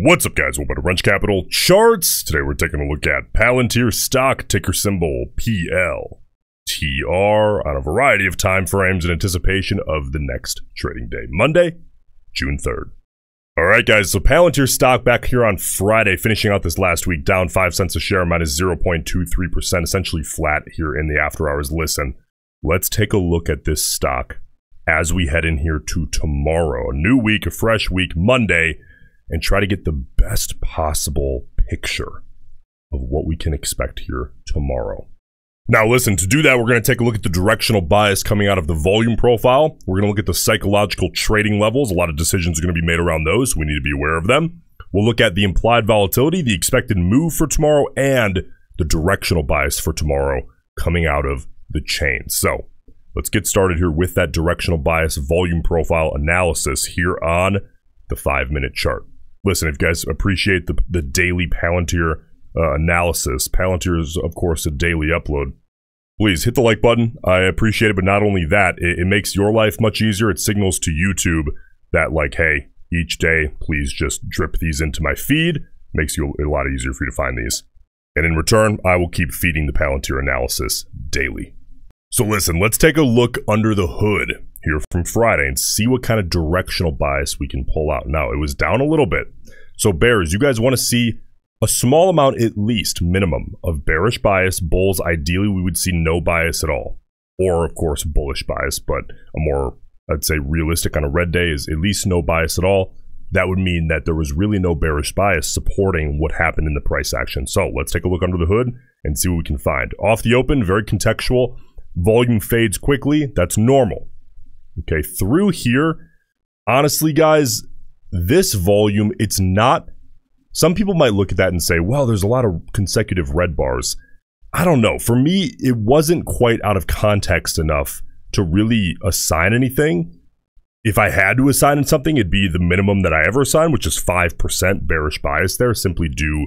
What's up, guys? Welcome to Roensch Capital Charts. Today we're taking a look at Palantir stock ticker symbol PLTR on a variety of time frames in anticipation of the next trading day, Monday, June 3rd. All right, guys, so Palantir stock back here on Friday, finishing out this last week down 5 cents a share, minus 0.23%, essentially flat here in the after hours. Listen, let's take a look at this stock as we head in here to tomorrow. A new week, a fresh week, Monday and try to get the best possible picture of what we can expect here tomorrow. Now, listen, to do that, we're going to take a look at the directional bias coming out of the volume profile. We're going to look at the psychological trading levels. A lot of decisions are going to be made around those. we need to be aware of them. We'll look at the implied volatility, the expected move for tomorrow, and the directional bias for tomorrow coming out of the chain. So let's get started here with that directional bias volume profile analysis here on the five minute chart listen, if you guys appreciate the, the daily Palantir uh, analysis, Palantir is, of course, a daily upload. Please hit the like button. I appreciate it, but not only that, it, it makes your life much easier. It signals to YouTube that, like, hey, each day, please just drip these into my feed. Makes you a lot easier for you to find these. And in return, I will keep feeding the Palantir analysis daily. So listen, let's take a look under the hood here from Friday and see what kind of directional bias we can pull out. Now, it was down a little bit. So bears, you guys want to see a small amount at least, minimum, of bearish bias. Bulls, ideally, we would see no bias at all. Or, of course, bullish bias, but a more, I'd say, realistic on a red day is at least no bias at all. That would mean that there was really no bearish bias supporting what happened in the price action. So let's take a look under the hood and see what we can find. Off the open, very contextual. Volume fades quickly. That's normal. Okay, through here, honestly, guys, this volume, it's not. Some people might look at that and say, well, there's a lot of consecutive red bars. I don't know. For me, it wasn't quite out of context enough to really assign anything. If I had to assign something, it'd be the minimum that I ever assign, which is 5% bearish bias there, simply due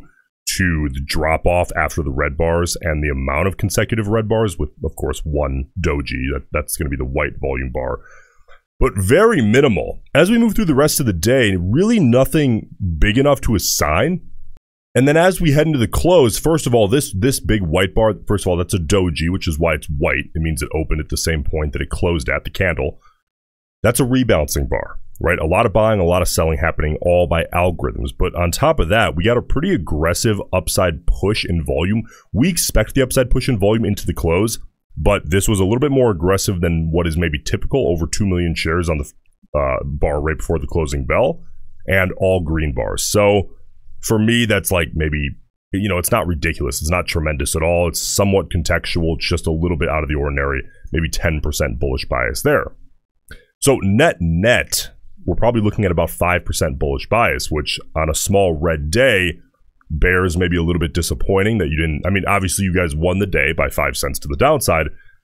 to the drop off after the red bars and the amount of consecutive red bars, with, of course, one doji. That, that's going to be the white volume bar but very minimal. As we move through the rest of the day, really nothing big enough to assign. And then as we head into the close, first of all, this this big white bar, first of all, that's a doji, which is why it's white. It means it opened at the same point that it closed at the candle. That's a rebalancing bar, right? A lot of buying, a lot of selling happening all by algorithms. But on top of that, we got a pretty aggressive upside push in volume. We expect the upside push in volume into the close but this was a little bit more aggressive than what is maybe typical. Over 2 million shares on the uh, bar right before the closing bell, and all green bars. So for me, that's like maybe, you know, it's not ridiculous. It's not tremendous at all. It's somewhat contextual. It's just a little bit out of the ordinary, maybe 10% bullish bias there. So net net, we're probably looking at about 5% bullish bias, which on a small red day Bears maybe a little bit disappointing that you didn't. I mean, obviously you guys won the day by five cents to the downside,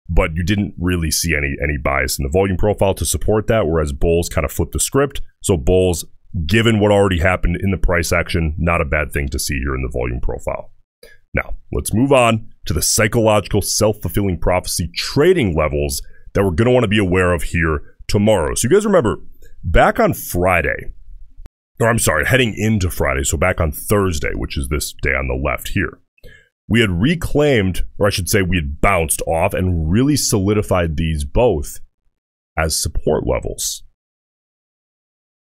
but you didn't really see any any bias in the volume profile to support that. Whereas Bulls kind of flipped the script. So Bulls, given what already happened in the price action, not a bad thing to see here in the volume profile. Now let's move on to the psychological self fulfilling prophecy trading levels that we're going to want to be aware of here tomorrow. So you guys remember back on Friday or I'm sorry, heading into Friday, so back on Thursday, which is this day on the left here, we had reclaimed, or I should say, we had bounced off and really solidified these both as support levels.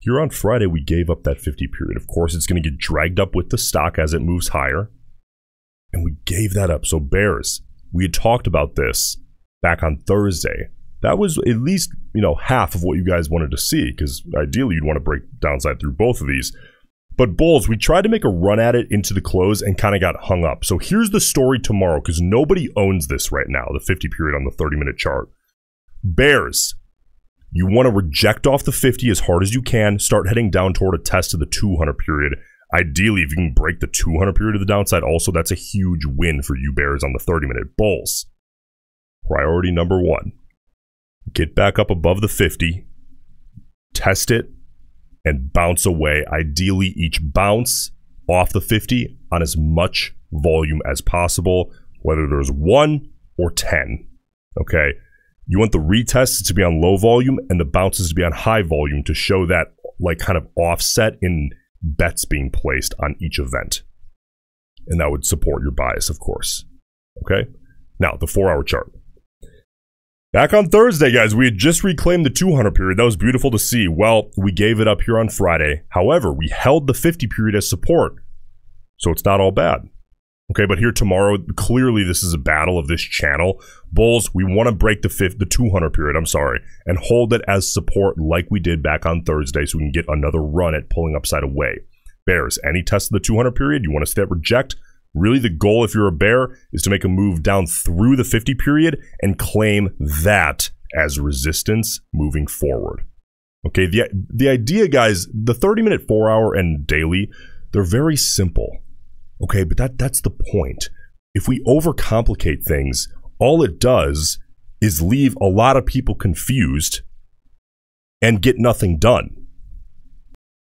Here on Friday, we gave up that 50 period. Of course, it's going to get dragged up with the stock as it moves higher. And we gave that up. So, Bears, we had talked about this back on Thursday that was at least you know half of what you guys wanted to see because ideally you'd want to break downside through both of these. But bulls we tried to make a run at it into the close and kind of got hung up. So here's the story tomorrow because nobody owns this right now the 50 period on the 30 minute chart. Bears you want to reject off the 50 as hard as you can start heading down toward a test of the 200 period. Ideally if you can break the 200 period of the downside also that's a huge win for you bears on the 30 minute. Bulls priority number one get back up above the 50, test it, and bounce away. Ideally, each bounce off the 50 on as much volume as possible, whether there's one or 10. Okay. You want the retests to be on low volume and the bounces to be on high volume to show that like kind of offset in bets being placed on each event. And that would support your bias, of course. Okay? Now, the four hour chart. Back on Thursday, guys, we had just reclaimed the 200 period. That was beautiful to see. Well, we gave it up here on Friday. However, we held the 50 period as support. So it's not all bad. Okay, but here tomorrow, clearly this is a battle of this channel. Bulls, we want to break the fifth, the 200 period, I'm sorry, and hold it as support like we did back on Thursday so we can get another run at pulling upside away. Bears, any test of the 200 period, you want to stay at reject. Really, the goal if you're a bear is to make a move down through the 50 period and claim that as resistance moving forward. Okay, the, the idea, guys, the 30 minute, four hour, and daily, they're very simple Okay, but that that's the point. If we overcomplicate things, all it does is leave a lot of people confused and get nothing done.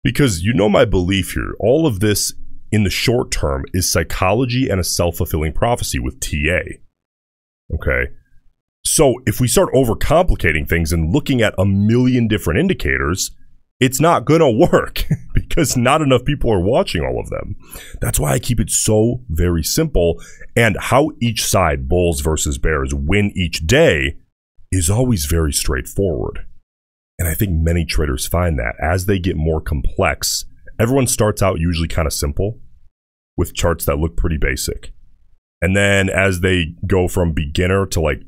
Because you know my belief here, all of this in the short term is psychology and a self-fulfilling prophecy with TA. Okay? So if we start overcomplicating things and looking at a million different indicators, it's not going to work because not enough people are watching all of them. That's why I keep it so very simple. And how each side, Bulls versus Bears, win each day is always very straightforward. And I think many traders find that as they get more complex, everyone starts out usually kind of simple with charts that look pretty basic. And then as they go from beginner to like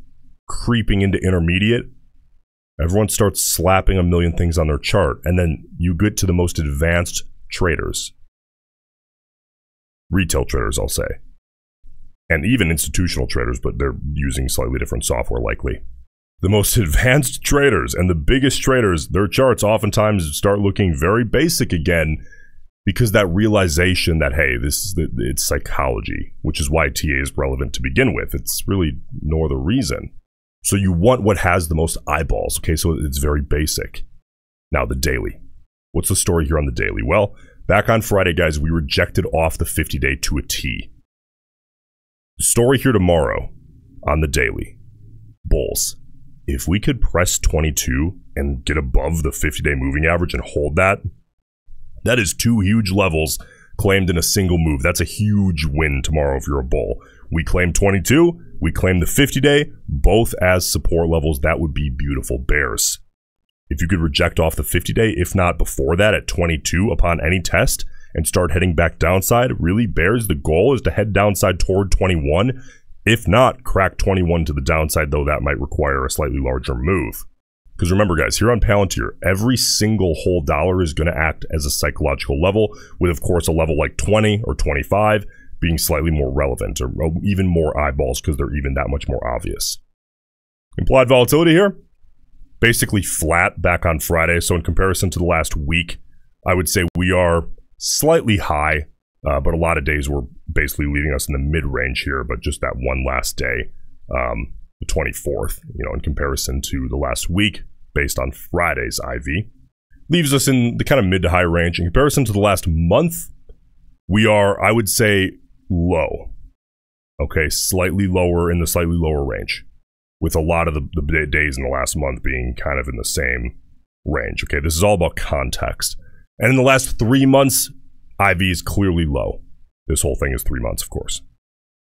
creeping into intermediate, Everyone starts slapping a million things on their chart, and then you get to the most advanced traders. Retail traders, I'll say. And even institutional traders, but they're using slightly different software likely. The most advanced traders and the biggest traders, their charts oftentimes start looking very basic again because that realization that hey this is the, it's psychology which is why ta is relevant to begin with it's really no other reason so you want what has the most eyeballs. Okay, so it's very basic. Now, the daily. What's the story here on the daily? Well, back on Friday, guys, we rejected off the 50 day to a T. The story here tomorrow on the daily Bulls. If we could press 22 and get above the 50 day moving average and hold that, that is two huge levels claimed in a single move. That's a huge win tomorrow if you're a bull. We claim 22, we claim the 50 day, both as support levels. That would be beautiful bears. If you could reject off the 50 day, if not before that at 22 upon any test, and start heading back downside, really bears the goal is to head downside toward 21. If not, crack 21 to the downside, though that might require a slightly larger move. Because remember, guys, here on Palantir, every single whole dollar is going to act as a psychological level, with, of course, a level like 20 or 25 being slightly more relevant or even more eyeballs because they're even that much more obvious. Implied volatility here, basically flat back on Friday. So, in comparison to the last week, I would say we are slightly high, uh, but a lot of days were basically leaving us in the mid range here, but just that one last day. Um, the 24th, you know, in comparison to the last week based on Friday's IV. Leaves us in the kind of mid to high range. In comparison to the last month, we are, I would say, low. Okay, slightly lower in the slightly lower range, with a lot of the, the days in the last month being kind of in the same range. Okay, this is all about context. And in the last three months, IV is clearly low. This whole thing is three months, of course.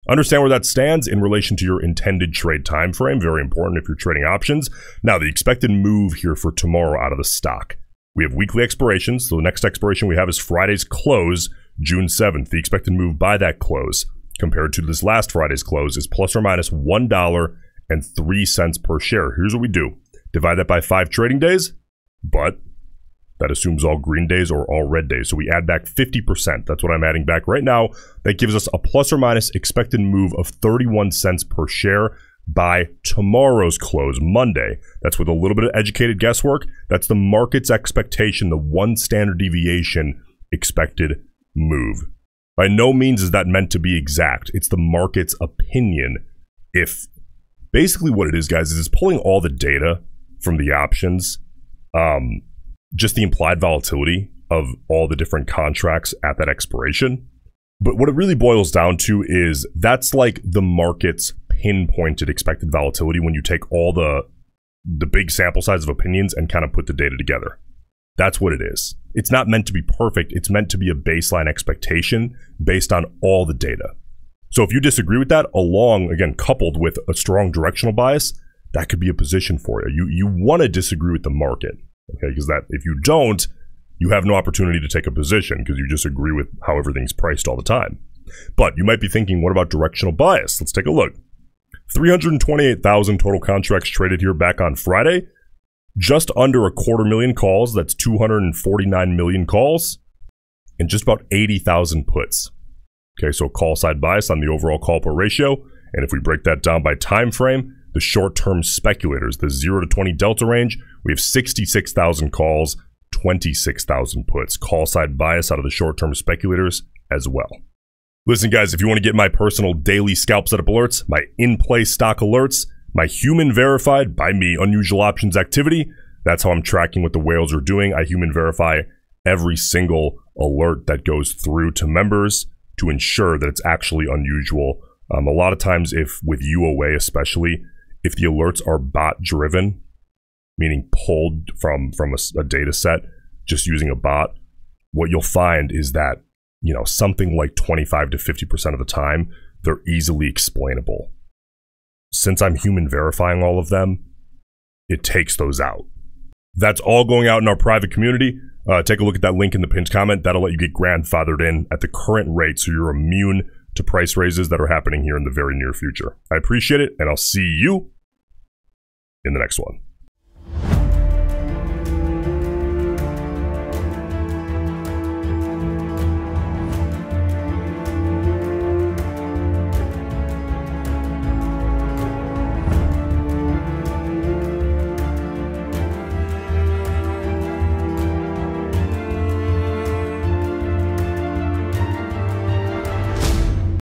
Understand where that stands in relation to your intended trade time frame. Very important if you're trading options. Now, the expected move here for tomorrow out of the stock. We have weekly expirations. So the next expiration we have is Friday's close, June 7th. The expected move by that close compared to this last Friday's close is plus or minus 1.03 per share. Here's what we do. Divide that by five trading days, but that assumes all green days or all red days. So we add back 50%. That's what I'm adding back right now. That gives us a plus or minus expected move of 31 cents per share by tomorrow's close, Monday. That's with a little bit of educated guesswork. That's the market's expectation, the one standard deviation expected move. By no means is that meant to be exact. It's the market's opinion. If basically what it is, guys, is it's pulling all the data from the options um, just the implied volatility of all the different contracts at that expiration. But what it really boils down to is that's like the market's pinpointed expected volatility when you take all the the big sample size of opinions and kind of put the data together. That's what it is. It's not meant to be perfect. It's meant to be a baseline expectation based on all the data. So if you disagree with that, along again coupled with a strong directional bias, that could be a position for you. You you want to disagree with the market, okay? Because that if you don't, you have no opportunity to take a position because you just agree with how everything's priced all the time. But you might be thinking, what about directional bias? Let's take a look. 328,000 total contracts traded here back on Friday. Just under a quarter million calls. That's 249 million calls. And just about 80,000 puts. Okay, so call side bias on the overall call put ratio. And if we break that down by time frame, the short term speculators, the 0 to 20 delta range, we have 66,000 calls, 26,000 puts. Call side bias out of the short term speculators as well. Listen, guys, if you want to get my personal daily scalp setup alerts, my in play stock alerts, my human verified by me unusual options activity, that's how I'm tracking what the whales are doing. I human verify every single alert that goes through to members to ensure that it's actually unusual. Um, a lot of times, if with UOA especially, if the alerts are bot driven, meaning pulled from from a, a data set just using a bot, what you'll find is that you know, something like 25 to 50% of the time, they're easily explainable. Since I'm human verifying all of them, it takes those out. That's all going out in our private community. Uh, take a look at that link in the pinned comment. That'll let you get grandfathered in at the current rate so you're immune to price raises that are happening here in the very near future. I appreciate it, and I'll see you in the next one.